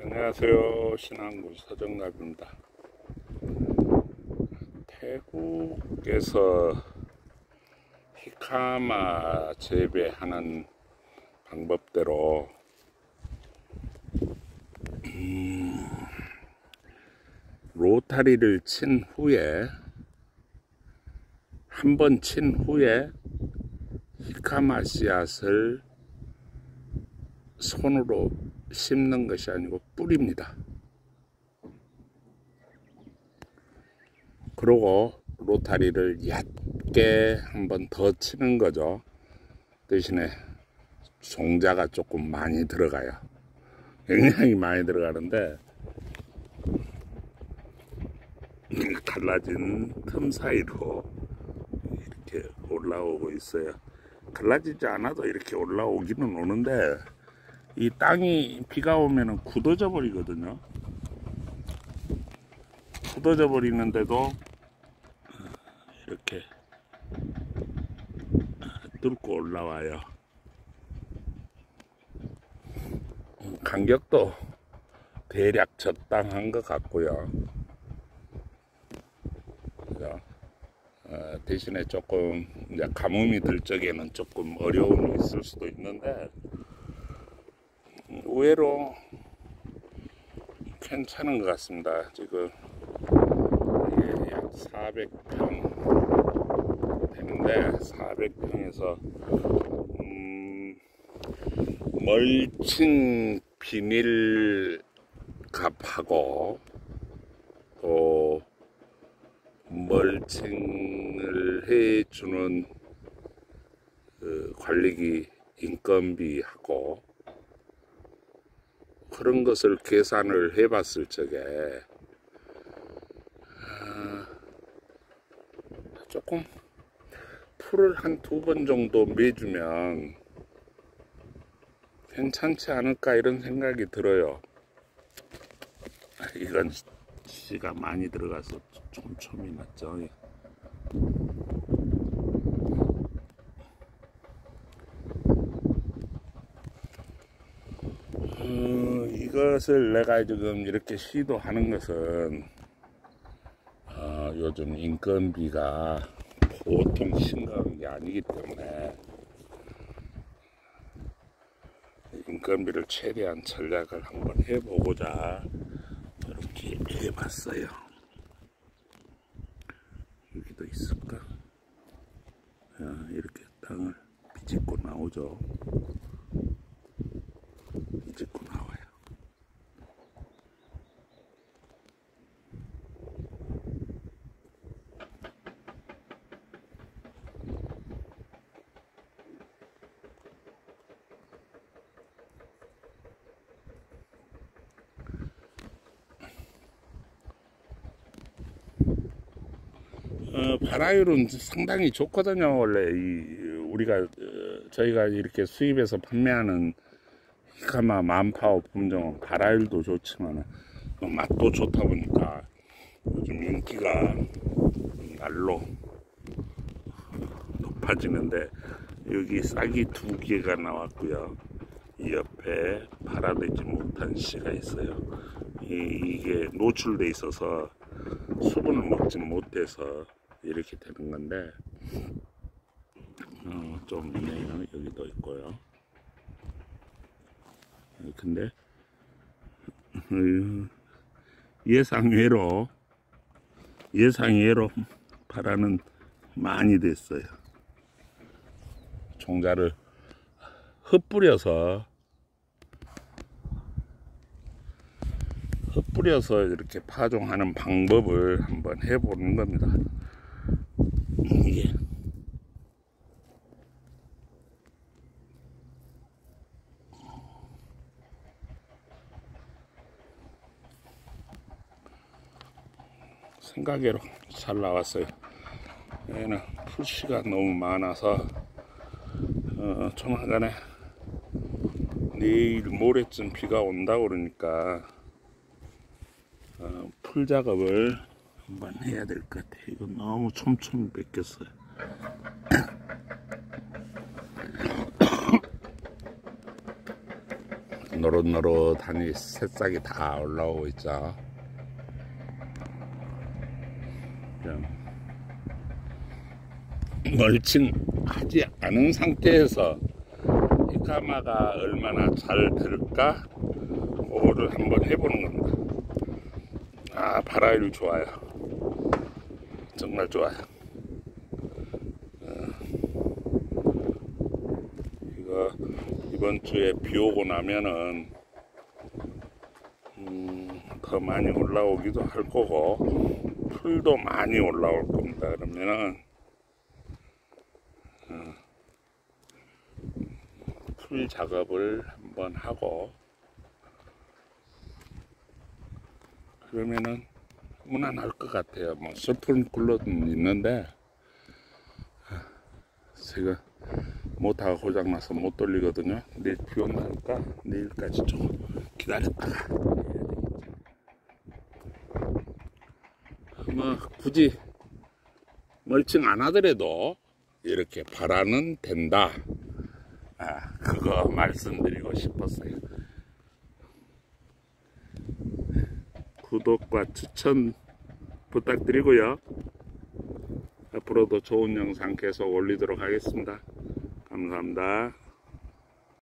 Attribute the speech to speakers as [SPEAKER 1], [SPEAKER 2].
[SPEAKER 1] 안녕하세요. 신안군 서정갑입니다. 태국에서 히카마 재배하는 방법대로 음, 로타리를 친 후에 한 번 친 후에 히카마 씨앗을 손으로 심는 것이 아니고 뿌립니다. 그리고 로타리를 얕게 한번 더 치는 거죠. 대신에 종자가 조금 많이 들어가요. 굉장히 많이 들어가는데 갈라진 틈 사이로 이렇게 올라오고 있어요. 갈라지지 않아도 이렇게 올라오기는 오는데 이 땅이 비가 오면 굳어져 버리거든요. 굳어져 버리는데도 이렇게 뚫고 올라와요. 간격도 대략 적당한 것 같고요. 어, 대신에 조금 이제 가뭄이 들 적에는 조금 어려움이 있을 수도 있는데 의외로 괜찮은 것 같습니다. 지금 이게 약 400평 되는데 400평에서 음, 멀칭 비닐 값하고 또 멀칭을 해주는 그 관리기 인건비하고 그런 것을 계산을 해 봤을 적에 아, 조금 풀을 한 두 번 정도 매주면 괜찮지 않을까 이런 생각이 들어요. 이건 씨가 많이 들어가서 촘촘히 났죠. 어, 이것을 내가 지금 이렇게 시도하는 것은 어, 요즘 인건비가 보통 심각한 게 아니기 때문에 인건비를 최대한 전략을 한번 해보고자 이렇게 해 봤어요. 여기도 있을까? 자, 이렇게 땅을 비집고 나오죠. 비집고 나와요. 어, 발화율은 상당히 좋거든요. 원래 이 우리가 어, 저희가 이렇게 수입해서 판매하는 히카마 만파워 품종은 발화율도 좋지만 맛도 좋다 보니까 요즘 인기가 날로 높아지는데 여기 싹이 두 개가 나왔고요. 이 옆에 발화되지 못한 씨가 있어요. 이, 이게 노출돼 있어서 수분을 먹지 못해서 이렇게 되는 건데 어, 좀 있네요. 여기도 있고요. 근데 어, 예상외로 예상외로 바라는 많이 됐어요. 종자를 흩뿌려서 흩뿌려서 이렇게 파종하는 방법을 한번 해보는 겁니다. 생각외로 잘 나왔어요. 얘는 풀씨가 너무 많아서 어, 조만간에 내일 모레쯤 비가 온다 그러니까 어, 풀 작업을 한번 해야 될 것 같아요. 이거 너무 촘촘히 뺏겼어요. 노릇노릇하니 새싹이 다 올라오고 있죠. 멀칭하지 않은 상태에서 이 가마가 얼마나 잘 될까 그거를 한번 해보는 겁니다. 아 바라일 좋아요. 정말 좋아요. 어, 이거 이번 주에 비 오고 나면은 음, 더 많이 올라오기도 할 거고 풀도 많이 올라올 겁니다. 그러면은 어, 풀 작업을 한번 하고 그러면은 무난할 것 같아요. 뭐 슬픈 굴러는 있는데 아, 제가 모터가 고장나서 못 돌리거든요. 내일 비 온다니까 내일까지 좀 기다렸다가 뭐 굳이 멀칭 안 하더라도 이렇게 바라는 된다. 아, 그거 말씀드리고 싶었어요. 구독과 추천 부탁드리고요. 앞으로도 좋은 영상 계속 올리도록 하겠습니다. 감사합니다.